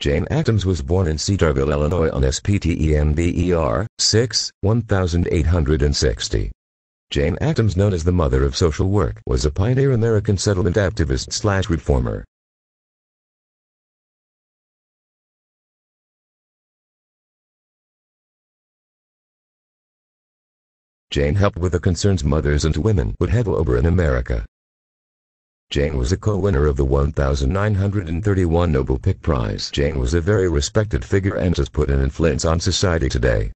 Jane Addams was born in Cedarville, Illinois on SPTEMBER 6, 1860. Jane Addams, known as the mother of social work, was a pioneer American settlement activist slash reformer. Jane helped with the concerns mothers and women would have over in America. Jane was a co-winner of the 1931 Nobel Peace Prize. Jane was a very respected figure and has put an influence on society today.